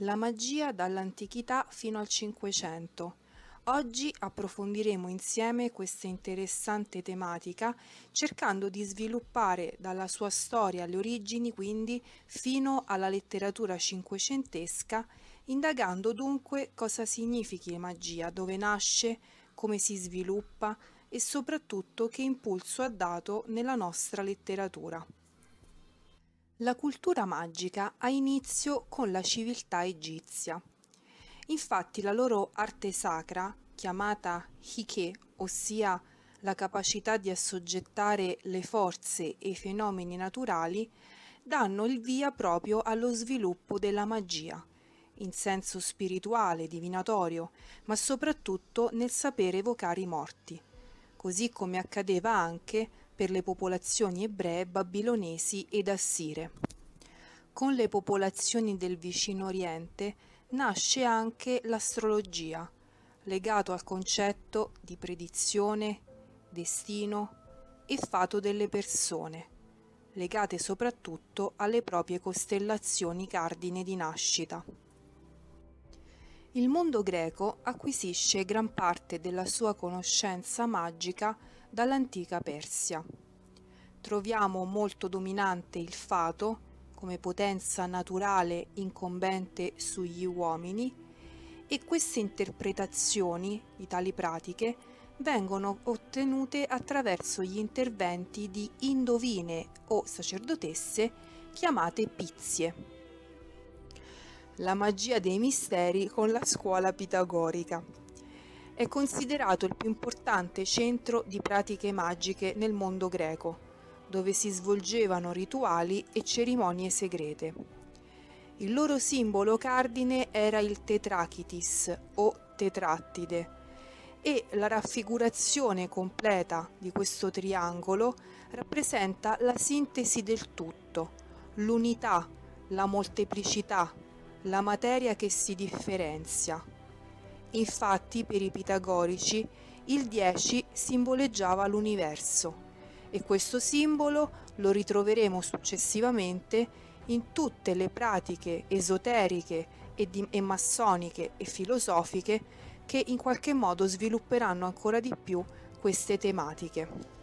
La magia dall'antichità fino al Cinquecento. Oggi approfondiremo insieme questa interessante tematica cercando di sviluppare dalla sua storia alle origini quindi fino alla letteratura cinquecentesca, indagando dunque cosa significhi magia, dove nasce, come si sviluppa e soprattutto che impulso ha dato nella nostra letteratura. La cultura magica ha inizio con la civiltà egizia. Infatti la loro arte sacra, chiamata Hike, ossia la capacità di assoggettare le forze e i fenomeni naturali, danno il via proprio allo sviluppo della magia, in senso spirituale, divinatorio, ma soprattutto nel sapere evocare i morti, così come accadeva anche per le popolazioni ebree, babilonesi ed assire. Con le popolazioni del vicino Oriente nasce anche l'astrologia, legato al concetto di predizione, destino e fato delle persone, legate soprattutto alle proprie costellazioni cardine di nascita. Il mondo greco acquisisce gran parte della sua conoscenza magica dall'antica Persia. Troviamo molto dominante il fato come potenza naturale incombente sugli uomini e queste interpretazioni di tali pratiche vengono ottenute attraverso gli interventi di indovine o sacerdotesse chiamate pizie la magia dei misteri con la scuola pitagorica. È considerato il più importante centro di pratiche magiche nel mondo greco, dove si svolgevano rituali e cerimonie segrete. Il loro simbolo cardine era il tetrachitis o tetrattide e la raffigurazione completa di questo triangolo rappresenta la sintesi del tutto, l'unità, la molteplicità, la materia che si differenzia. Infatti per i pitagorici il 10 simboleggiava l'universo e questo simbolo lo ritroveremo successivamente in tutte le pratiche esoteriche e, di, e massoniche e filosofiche che in qualche modo svilupperanno ancora di più queste tematiche.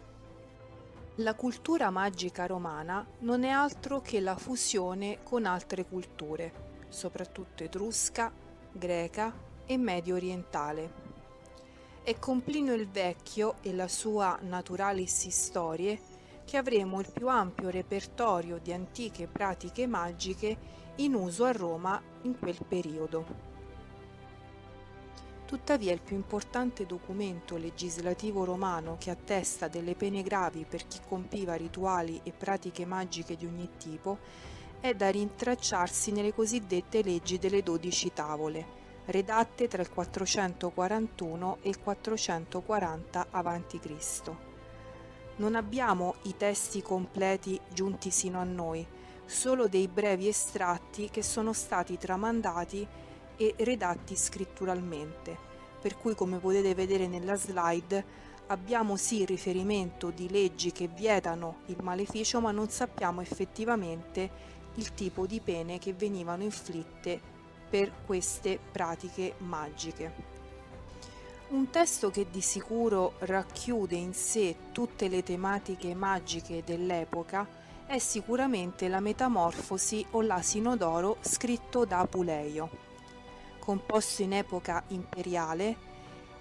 La cultura magica romana non è altro che la fusione con altre culture soprattutto etrusca, greca e medio orientale. È con Plinio il Vecchio e la sua Naturalis Historie che avremo il più ampio repertorio di antiche pratiche magiche in uso a Roma in quel periodo. Tuttavia il più importante documento legislativo romano che attesta delle pene gravi per chi compiva rituali e pratiche magiche di ogni tipo è da rintracciarsi nelle cosiddette leggi delle dodici tavole, redatte tra il 441 e il 440 a.C. Non abbiamo i testi completi giunti sino a noi, solo dei brevi estratti che sono stati tramandati e redatti scritturalmente, per cui come potete vedere nella slide abbiamo sì riferimento di leggi che vietano il maleficio ma non sappiamo effettivamente il tipo di pene che venivano inflitte per queste pratiche magiche. Un testo che di sicuro racchiude in sé tutte le tematiche magiche dell'epoca è sicuramente la Metamorfosi o l'Asino d'Oro scritto da Apuleio. Composto in epoca imperiale,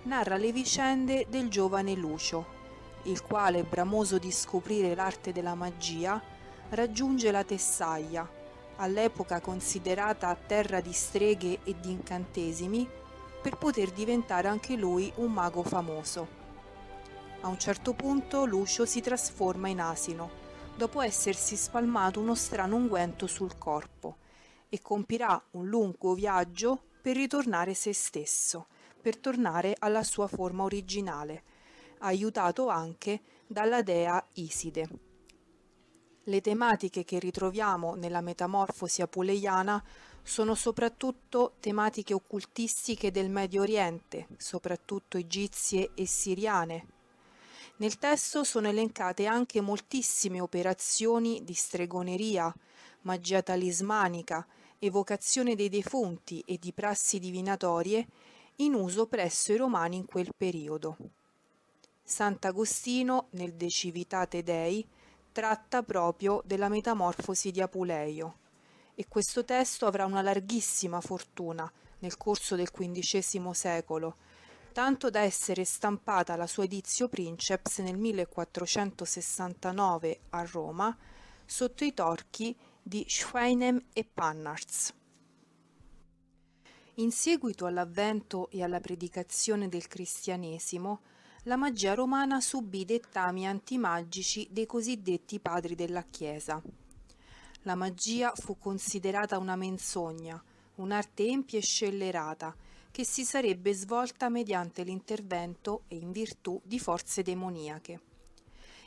narra le vicende del giovane Lucio, il quale, bramoso di scoprire l'arte della magia, raggiunge la Tessaglia, all'epoca considerata terra di streghe e di incantesimi, per poter diventare anche lui un mago famoso. A un certo punto Lucio si trasforma in asino, dopo essersi spalmato uno strano unguento sul corpo, e compirà un lungo viaggio per ritornare se stesso, per tornare alla sua forma originale, aiutato anche dalla dea Iside. Le tematiche che ritroviamo nella metamorfosi apuleiana sono soprattutto tematiche occultistiche del Medio Oriente, soprattutto egizie e siriane. Nel testo sono elencate anche moltissime operazioni di stregoneria, magia talismanica, evocazione dei defunti e di prassi divinatorie in uso presso i romani in quel periodo. Sant'Agostino, nel De Civitate Dei, tratta proprio della metamorfosi di Apuleio e questo testo avrà una larghissima fortuna nel corso del XV secolo, tanto da essere stampata la sua edizio princeps nel 1469 a Roma sotto i torchi di Schweinem e Pannartz. In seguito all'avvento e alla predicazione del cristianesimo, la magia romana subì dettami antimagici dei cosiddetti padri della Chiesa. La magia fu considerata una menzogna, un'arte empia e scellerata, che si sarebbe svolta mediante l'intervento e in virtù di forze demoniache.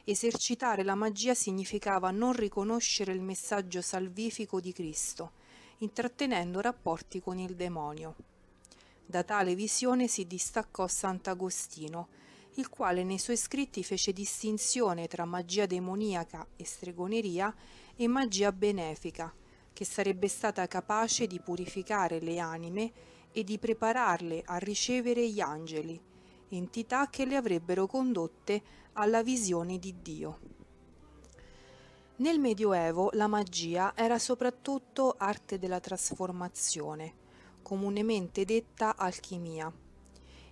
Esercitare la magia significava non riconoscere il messaggio salvifico di Cristo, intrattenendo rapporti con il demonio. Da tale visione si distaccò Sant'Agostino, il quale nei suoi scritti fece distinzione tra magia demoniaca e stregoneria e magia benefica, che sarebbe stata capace di purificare le anime e di prepararle a ricevere gli angeli, entità che le avrebbero condotte alla visione di Dio. Nel Medioevo la magia era soprattutto arte della trasformazione, comunemente detta alchimia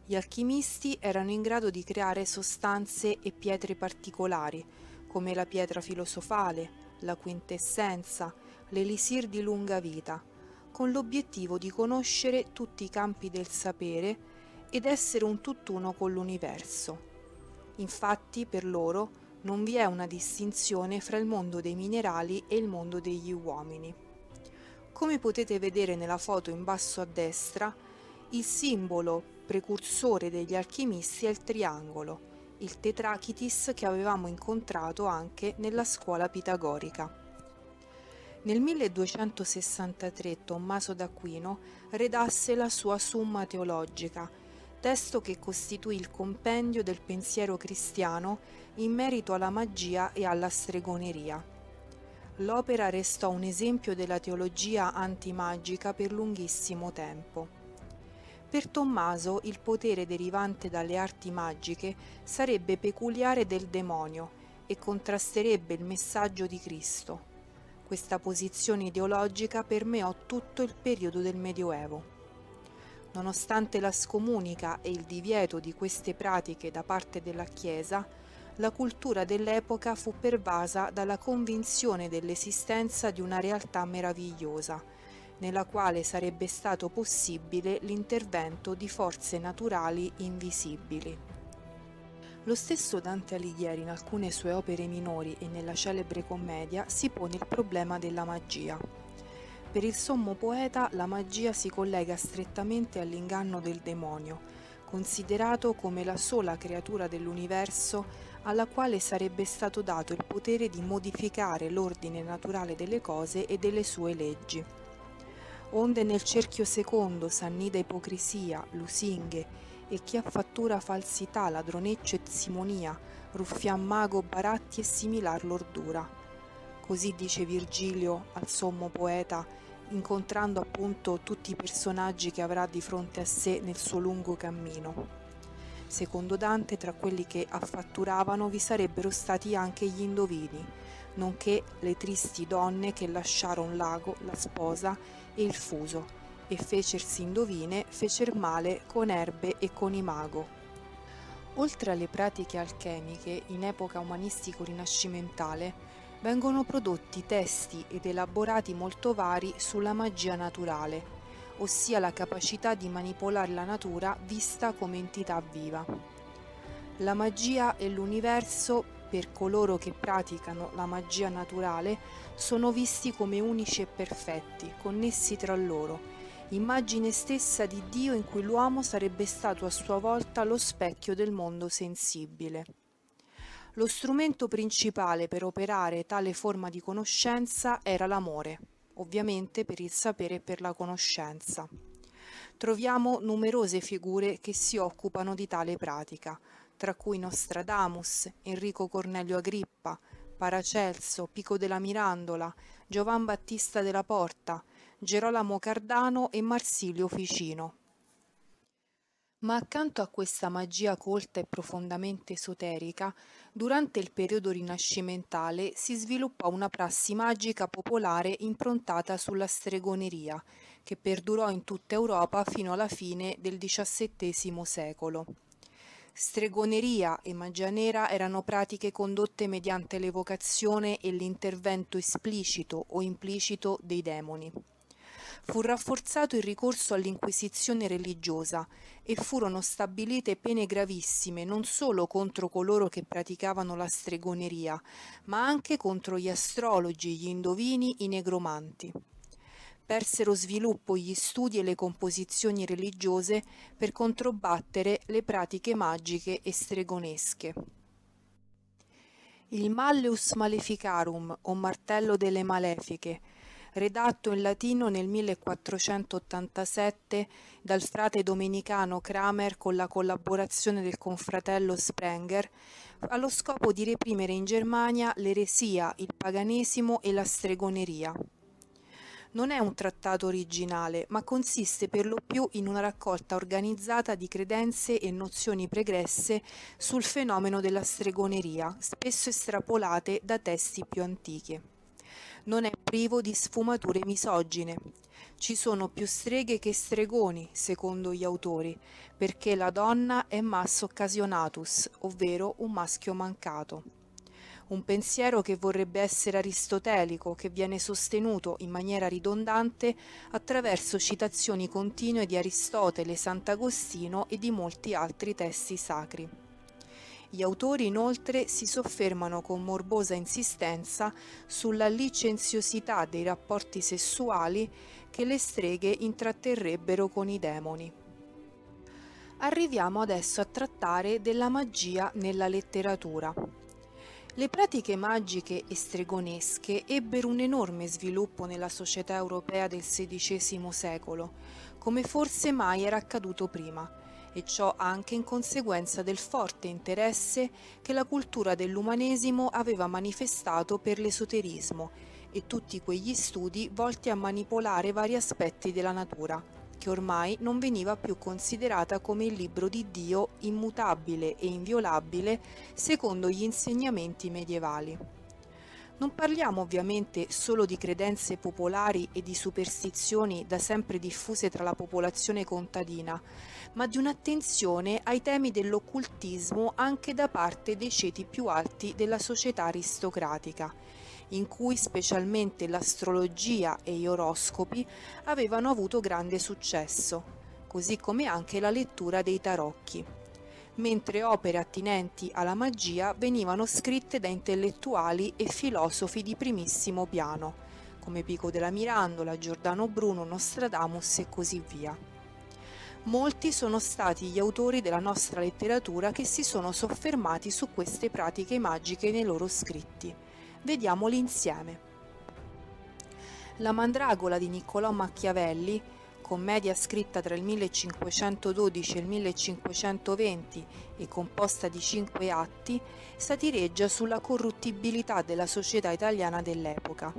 gli alchimisti erano in grado di creare sostanze e pietre particolari, come la pietra filosofale, la quintessenza, l'elisir di lunga vita, con l'obiettivo di conoscere tutti i campi del sapere ed essere un tutt'uno con l'universo. Infatti, per loro, non vi è una distinzione fra il mondo dei minerali e il mondo degli uomini. Come potete vedere nella foto in basso a destra, il simbolo precursore degli alchimisti è il triangolo, il tetrachitis che avevamo incontrato anche nella scuola pitagorica. Nel 1263 Tommaso d'Aquino redasse la sua Summa Teologica, testo che costituì il compendio del pensiero cristiano in merito alla magia e alla stregoneria. L'opera restò un esempio della teologia antimagica per lunghissimo tempo. Per Tommaso il potere derivante dalle arti magiche sarebbe peculiare del demonio e contrasterebbe il messaggio di Cristo. Questa posizione ideologica permeò tutto il periodo del Medioevo. Nonostante la scomunica e il divieto di queste pratiche da parte della Chiesa, la cultura dell'epoca fu pervasa dalla convinzione dell'esistenza di una realtà meravigliosa, nella quale sarebbe stato possibile l'intervento di forze naturali invisibili. Lo stesso Dante Alighieri in alcune sue opere minori e nella celebre commedia si pone il problema della magia. Per il sommo poeta la magia si collega strettamente all'inganno del demonio, considerato come la sola creatura dell'universo alla quale sarebbe stato dato il potere di modificare l'ordine naturale delle cose e delle sue leggi onde nel cerchio secondo s'annida ipocrisia, lusinghe, e chi affattura falsità, ladroneccio e simonia, ruffian mago, baratti e similar lordura. Così dice Virgilio al sommo poeta, incontrando appunto tutti i personaggi che avrà di fronte a sé nel suo lungo cammino. Secondo Dante, tra quelli che affatturavano vi sarebbero stati anche gli indovini, nonché le tristi donne che lasciarono l'ago, la sposa e il fuso, e fecersi indovine, fecer male con erbe e con imago. Oltre alle pratiche alchemiche, in epoca umanistico-rinascimentale, vengono prodotti testi ed elaborati molto vari sulla magia naturale, ossia la capacità di manipolare la natura vista come entità viva. La magia e l'universo per coloro che praticano la magia naturale sono visti come unici e perfetti, connessi tra loro, immagine stessa di Dio in cui l'uomo sarebbe stato a sua volta lo specchio del mondo sensibile. Lo strumento principale per operare tale forma di conoscenza era l'amore, ovviamente per il sapere e per la conoscenza. Troviamo numerose figure che si occupano di tale pratica, tra cui Nostradamus, Enrico Cornelio Agrippa, Paracelso, Pico della Mirandola, Giovan Battista della Porta, Gerolamo Cardano e Marsilio Ficino. Ma accanto a questa magia colta e profondamente esoterica, durante il periodo rinascimentale si sviluppò una prassi magica popolare improntata sulla stregoneria, che perdurò in tutta Europa fino alla fine del XVII secolo. Stregoneria e magia nera erano pratiche condotte mediante l'evocazione e l'intervento esplicito o implicito dei demoni fu rafforzato il ricorso all'inquisizione religiosa e furono stabilite pene gravissime non solo contro coloro che praticavano la stregoneria, ma anche contro gli astrologi, gli indovini, i negromanti. Persero sviluppo gli studi e le composizioni religiose per controbattere le pratiche magiche e stregonesche. Il Malleus Maleficarum, o martello delle malefiche, redatto in latino nel 1487 dal frate domenicano Kramer con la collaborazione del confratello Sprenger, allo scopo di reprimere in Germania l'eresia, il paganesimo e la stregoneria. Non è un trattato originale, ma consiste per lo più in una raccolta organizzata di credenze e nozioni pregresse sul fenomeno della stregoneria, spesso estrapolate da testi più antichi non è privo di sfumature misogine. Ci sono più streghe che stregoni, secondo gli autori, perché la donna è masso occasionatus, ovvero un maschio mancato. Un pensiero che vorrebbe essere aristotelico, che viene sostenuto in maniera ridondante attraverso citazioni continue di Aristotele, Sant'Agostino e di molti altri testi sacri. Gli autori inoltre si soffermano con morbosa insistenza sulla licenziosità dei rapporti sessuali che le streghe intratterrebbero con i demoni. Arriviamo adesso a trattare della magia nella letteratura. Le pratiche magiche e stregonesche ebbero un enorme sviluppo nella società europea del XVI secolo, come forse mai era accaduto prima e ciò anche in conseguenza del forte interesse che la cultura dell'umanesimo aveva manifestato per l'esoterismo e tutti quegli studi volti a manipolare vari aspetti della natura, che ormai non veniva più considerata come il libro di Dio immutabile e inviolabile secondo gli insegnamenti medievali. Non parliamo ovviamente solo di credenze popolari e di superstizioni da sempre diffuse tra la popolazione contadina, ma di un'attenzione ai temi dell'occultismo anche da parte dei ceti più alti della società aristocratica, in cui specialmente l'astrologia e gli oroscopi avevano avuto grande successo, così come anche la lettura dei tarocchi mentre opere attinenti alla magia venivano scritte da intellettuali e filosofi di primissimo piano, come Pico della Mirandola, Giordano Bruno, Nostradamus e così via. Molti sono stati gli autori della nostra letteratura che si sono soffermati su queste pratiche magiche nei loro scritti. Vediamoli insieme. La Mandragola di Niccolò Machiavelli commedia scritta tra il 1512 e il 1520 e composta di cinque atti, satireggia sulla corruttibilità della società italiana dell'epoca.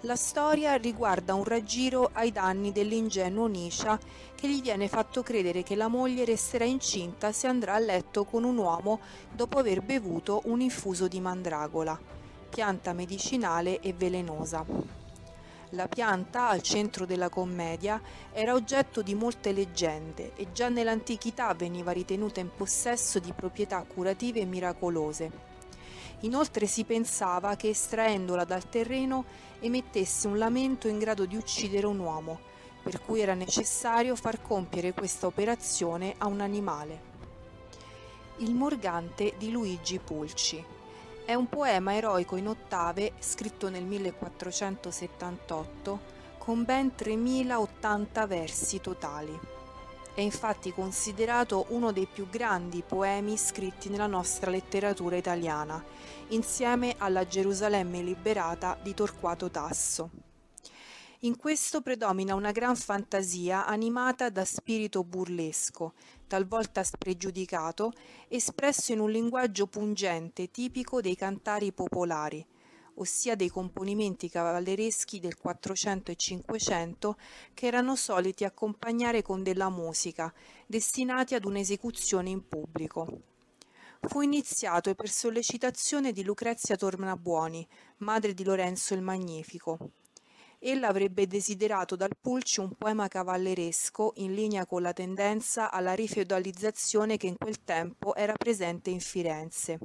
La storia riguarda un raggiro ai danni dell'ingenuo Nisha che gli viene fatto credere che la moglie resterà incinta se andrà a letto con un uomo dopo aver bevuto un infuso di mandragola, pianta medicinale e velenosa. La pianta, al centro della commedia, era oggetto di molte leggende e già nell'antichità veniva ritenuta in possesso di proprietà curative e miracolose. Inoltre si pensava che estraendola dal terreno emettesse un lamento in grado di uccidere un uomo, per cui era necessario far compiere questa operazione a un animale. Il Morgante di Luigi Pulci è un poema eroico in ottave scritto nel 1478 con ben 3080 versi totali. È infatti considerato uno dei più grandi poemi scritti nella nostra letteratura italiana, insieme alla Gerusalemme liberata di Torquato Tasso. In questo predomina una gran fantasia animata da spirito burlesco, talvolta spregiudicato, espresso in un linguaggio pungente tipico dei cantari popolari, ossia dei componimenti cavallereschi del Quattrocento e Cinquecento che erano soliti accompagnare con della musica, destinati ad un'esecuzione in pubblico. Fu iniziato per sollecitazione di Lucrezia Tornabuoni, madre di Lorenzo il Magnifico. Ella avrebbe desiderato dal Pulci un poema cavalleresco in linea con la tendenza alla rifeudalizzazione che in quel tempo era presente in Firenze.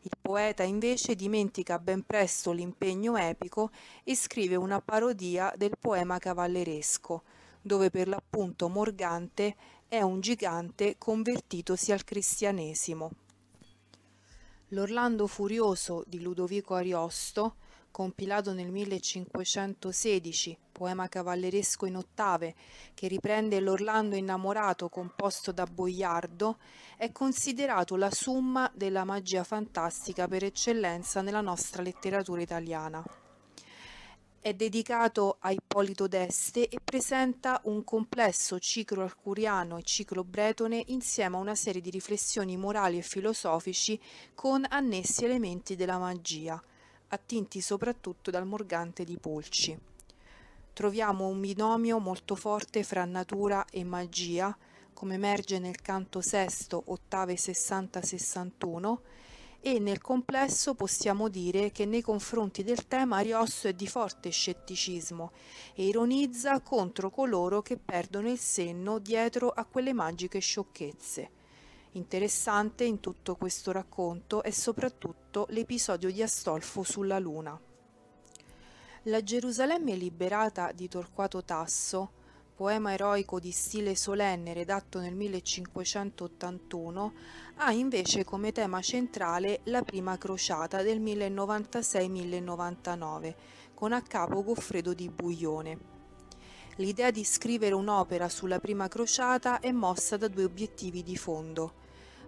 Il poeta invece dimentica ben presto l'impegno epico e scrive una parodia del poema cavalleresco, dove per l'appunto Morgante è un gigante convertitosi al cristianesimo. L'Orlando Furioso di Ludovico Ariosto, compilato nel 1516, poema cavalleresco in ottave, che riprende l'Orlando innamorato composto da Boiardo, è considerato la summa della magia fantastica per eccellenza nella nostra letteratura italiana. È dedicato a Ippolito d'Este e presenta un complesso ciclo arcuriano e ciclo bretone insieme a una serie di riflessioni morali e filosofici con annessi elementi della magia, attinti soprattutto dal Morgante di Polci. Troviamo un binomio molto forte fra natura e magia, come emerge nel canto sesto, ottave 60-61, e nel complesso possiamo dire che nei confronti del tema Ariosto è di forte scetticismo e ironizza contro coloro che perdono il senno dietro a quelle magiche sciocchezze. Interessante in tutto questo racconto è soprattutto l'episodio di Astolfo sulla Luna. La Gerusalemme liberata di Torquato Tasso poema eroico di stile solenne redatto nel 1581, ha invece come tema centrale la prima crociata del 1096-1099, con a capo Goffredo di Buglione. L'idea di scrivere un'opera sulla prima crociata è mossa da due obiettivi di fondo.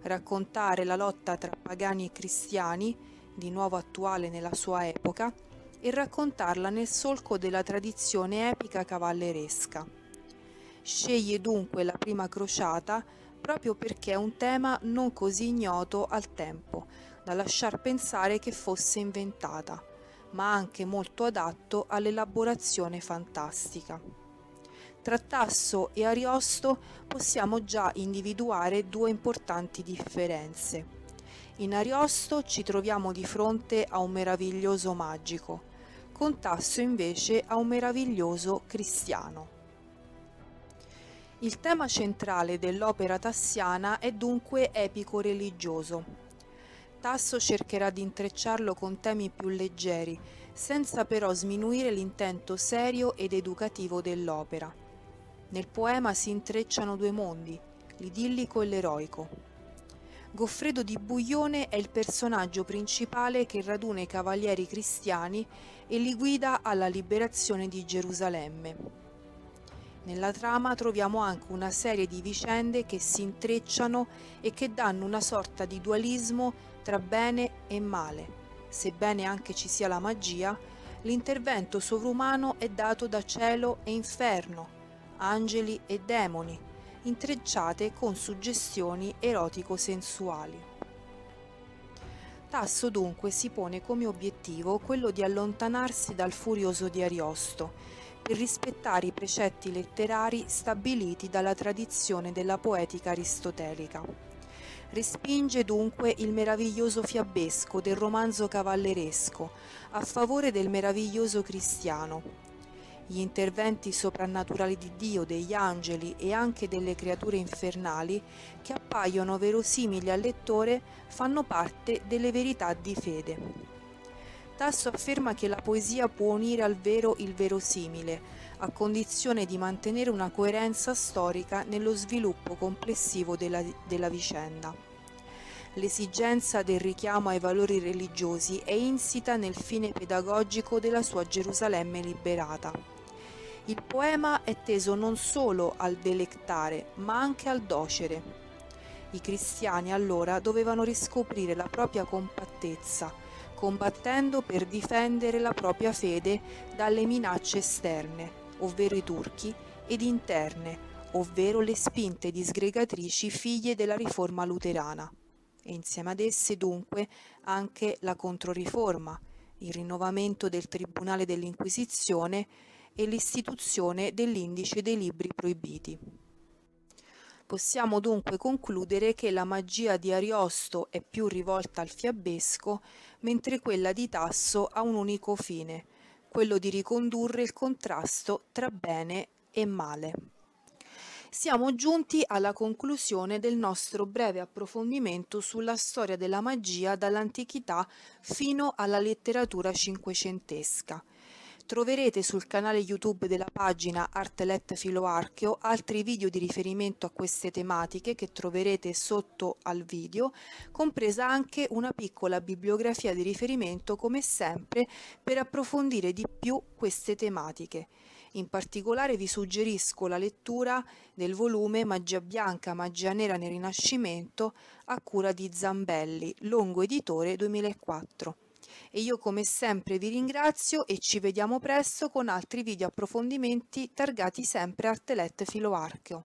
Raccontare la lotta tra pagani e cristiani, di nuovo attuale nella sua epoca, e raccontarla nel solco della tradizione epica cavalleresca. Sceglie dunque la prima crociata proprio perché è un tema non così ignoto al tempo, da lasciar pensare che fosse inventata, ma anche molto adatto all'elaborazione fantastica. Tra Tasso e Ariosto possiamo già individuare due importanti differenze. In Ariosto ci troviamo di fronte a un meraviglioso magico, con Tasso invece a un meraviglioso cristiano. Il tema centrale dell'opera tassiana è dunque epico-religioso. Tasso cercherà di intrecciarlo con temi più leggeri, senza però sminuire l'intento serio ed educativo dell'opera. Nel poema si intrecciano due mondi, l'idillico e l'eroico. Goffredo di Buglione è il personaggio principale che raduna i cavalieri cristiani e li guida alla liberazione di Gerusalemme. Nella trama troviamo anche una serie di vicende che si intrecciano e che danno una sorta di dualismo tra bene e male. Sebbene anche ci sia la magia, l'intervento sovrumano è dato da cielo e inferno, angeli e demoni, intrecciate con suggestioni erotico-sensuali. Tasso dunque si pone come obiettivo quello di allontanarsi dal furioso di Ariosto per rispettare i precetti letterari stabiliti dalla tradizione della poetica aristotelica. Respinge dunque il meraviglioso fiabesco del romanzo cavalleresco a favore del meraviglioso cristiano. Gli interventi soprannaturali di Dio, degli angeli e anche delle creature infernali che appaiono verosimili al lettore fanno parte delle verità di fede. Tasso afferma che la poesia può unire al vero il verosimile, a condizione di mantenere una coerenza storica nello sviluppo complessivo della, della vicenda. L'esigenza del richiamo ai valori religiosi è insita nel fine pedagogico della sua Gerusalemme liberata. Il poema è teso non solo al delectare, ma anche al docere. I cristiani allora dovevano riscoprire la propria compattezza, combattendo per difendere la propria fede dalle minacce esterne, ovvero i turchi, ed interne, ovvero le spinte disgregatrici figlie della riforma luterana, e insieme ad esse dunque anche la Controriforma, il rinnovamento del Tribunale dell'Inquisizione e l'istituzione dell'indice dei libri proibiti. Possiamo dunque concludere che la magia di Ariosto è più rivolta al fiabesco, mentre quella di Tasso ha un unico fine, quello di ricondurre il contrasto tra bene e male. Siamo giunti alla conclusione del nostro breve approfondimento sulla storia della magia dall'antichità fino alla letteratura cinquecentesca. Troverete sul canale YouTube della pagina Artelet Filoarcheo altri video di riferimento a queste tematiche che troverete sotto al video, compresa anche una piccola bibliografia di riferimento come sempre per approfondire di più queste tematiche. In particolare vi suggerisco la lettura del volume Magia bianca, magia nera nel Rinascimento a cura di Zambelli, Longo Editore 2004. E io come sempre vi ringrazio e ci vediamo presto con altri video approfondimenti targati sempre Artelet Filoarcheo.